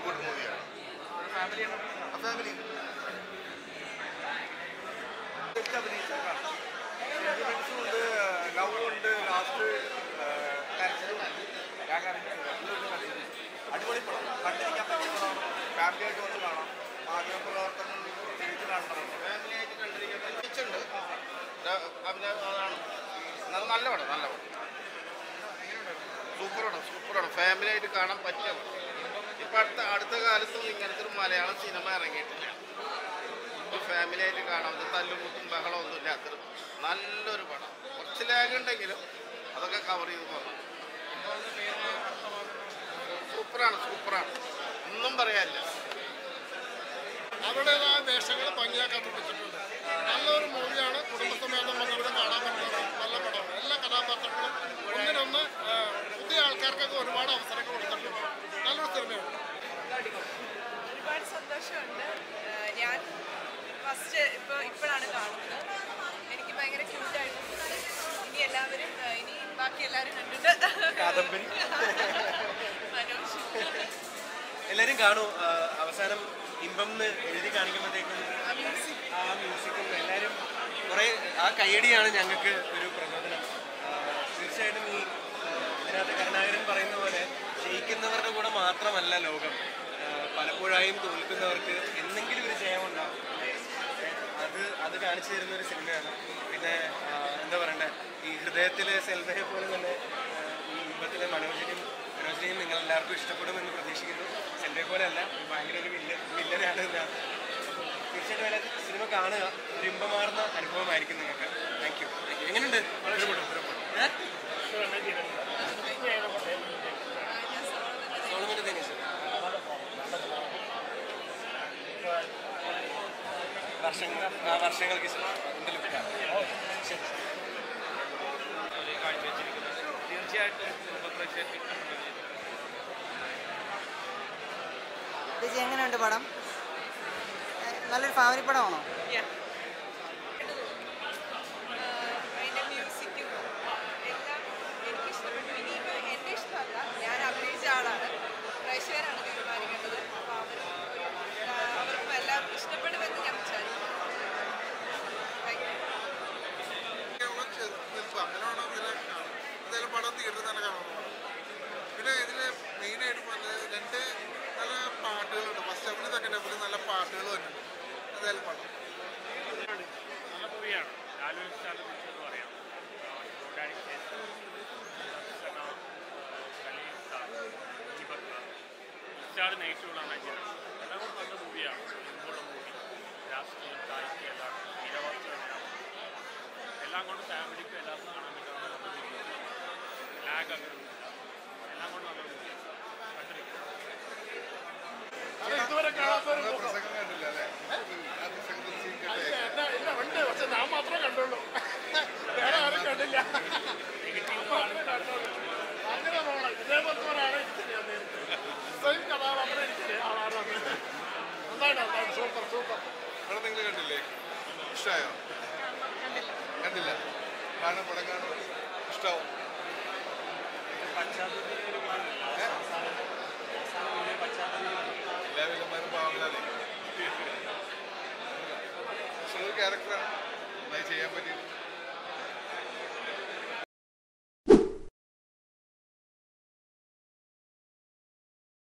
Feel good മൂവിയാണ് family ഉണ്ട് love ഉണ്ട് ലാസ്റ്റ് അടിപൊളി പടം കണ്ടിരിക്കാൻ പറ്റിയ പടമാണ് ഫാമിലി ആയിട്ട് വന്ന് കാണാം മാധ്യമ പ്രവർത്തനം തിരിച്ചു ഫാമിലിയായിട്ട് കണ്ടിരിക്കാൻ നല്ല പടം നല്ല പടം സൂപ്പറാണ് സൂപ്പറാണ് ഫാമിലി ആയിട്ട് കാണാൻ പറ്റിയ പടം അടുത്ത അടുത്ത കാലത്തും ഇങ്ങനത്തെ ഒരു മലയാളം സിനിമ ഇറങ്ങിയിട്ടില്ല. ഫാമിലി ആയിട്ട് കാണാം. തല്ലുമുട്ടും ബഹളമൊന്നും ഇല്ലാത്തൊരു നല്ലൊരു പടം. കുറച്ച് ലാഗ് ഉണ്ടെങ്കിലും അതൊക്കെ കവർ ചെയ്ത് പോകണം സൂപ്പറാണ് സൂപ്പറാണ്. ഒന്നും പറയാനില്ല. അവരുടേതായ വേഷങ്ങൾ ഭംഗിയാക്കാൻ നല്ലൊരു മൂവിയാണ്. കുടുംബസമേതം വന്നവിടെ കാണാൻ പറ്റുന്നത് നല്ല പടമാണ്. എല്ലാ കഥാപാത്രങ്ങളും ഒന്നിനൊന്ന് പുതിയ ആൾക്കാർക്കൊക്കെ ഒരുപാട് അവസരങ്ങൾ കൊടുത്തിട്ടുണ്ട്. നല്ലൊരു സിനിമയാണ്. സന്തോഷമുണ്ട്. ഞാൻ ഫസ്റ്റ് ഇപ്പോൾ ഇപ്പോഴാണ് കാണുന്നത്. എനിക്ക് ഭയങ്കര ക്യൂട്ടായിട്ടുണ്ട് ഇനി എല്ലാവരും ഇനി ബാക്കി എല്ലാവരും കണ്ടിട്ട് മനോജ്. എല്ലാവരും കാണൂ. അവസാനം ഇമ്പം എഴുതി കാണിക്കുമ്പോഴത്തേക്കും ആ മ്യൂസിക്കും എല്ലാവരും കുറേ ആ കയ്യടിയാണ് ഞങ്ങൾക്ക് ഒരു പ്രചോദനം തീർച്ചയായിട്ടും ഈ അതിനകത്ത് ഇതിനകത്ത് കരുണാകരൻ പറയുന്ന പോലെ ജയിക്കുന്നവരുടെ കൂടെ മാത്രമല്ല ലോകം. പലപ്പോഴായും തോൽക്കുന്നവർക്ക് എന്തെങ്കിലും ഒരു ജയമുണ്ടാവും. അത് അത് കാണിച്ചു തരുന്ന ഒരു സിനിമയാണ്. പിന്നെ എന്താ പറയണ്ടേ? ഈ ഹൃദയത്തിലെ സെൽവയെ പോലെ തന്നെ ഈ ഇമ്പത്തിലെ മനോജിനെയും മനോജിനെയും നിങ്ങൾ എല്ലാവർക്കും ഇഷ്ടപ്പെടുമെന്ന് പ്രതീക്ഷിക്കുന്നു. സെൽവയെ പോലെ അല്ല ഭയങ്കര ഒരു വില്ലൻ വില്ലനാണ് ഇതിനകത്ത് തീർച്ചയായിട്ടും സിനിമ കാണുക ഒരു ഇമ്പമാർന്ന അനുഭവമായിരിക്കും നിങ്ങൾക്ക്. താങ്ക് യു എങ്ങനെയുണ്ട്? വർഷങ്ങൾ വർഷങ്ങൾക്ക് കാഴ്ചവെച്ചിരിക്കുന്നത് തീർച്ചയായിട്ടും എങ്ങനെയുണ്ട് പടം? നല്ലൊരു ഫാമിലി പടമാണോ? നല്ല മൂവിയാണ് ലാലു സ്റ്റാലിനെ കുറിച്ച് പറയാം ഓർഗാനിക് ശേഷം സന കലീം സ്റ്റാർ സ്റ്റാർ നെയ്റ്റുകളാണ് എല്ലാം നല്ല മൂവിയാണ് ഇന്നുള്ള മൂവി രാഷ്ട്രീയം സാഹിത്യം എല്ലാം എല്ലാം കൊണ്ട് ഫാമിലിക്ക് എല്ലാവർക്കും കാണാൻ പറ്റുന്ന ലാഗ് അങ്ങനെ എല്ലാം കൊണ്ട് നല്ല കണ്ടിരിക്കുന്നത് അത് ഇതുവരെ കാണാത്തൊരു ആ പ്രസംഗം കണ്ടില്ല അല്ലേ ആ പ്രസംഗത്തിൽ സീൻ കണ്ടേ എന്നെ എന്നെ ഉണ്ട് പക്ഷെ ഞാൻ മാത്രമേ കണ്ടുള്ളൂ വേറെ ആരും കണ്ടില്ല മാത്രമേ കണ്ടുള്ളൂ. അങ്ങനെ പോകണം ഇതേപോലത്തെ ഒരാളെ ഇരിക്കില്ല സെയിം കഥാപാത്രം ഇരിക്കില്ല ആളാണ് നന്നായിട്ട് നന്നായിട്ട് സൂപ്പർ സൂപ്പർ പടം നിങ്ങൾ കണ്ടില്ലേ ഇഷ്ടമായോ കണ്ടില്ല. കാരണം പടം കാണും. ഇഷ്ടാവും. എല്ലാ വില്ലന്മാരും പാവില്ലാതെ ക്യാരക്ടറാണ് നന്നായി ചെയ്യാൻ പറ്റിയിട്ടുണ്ട്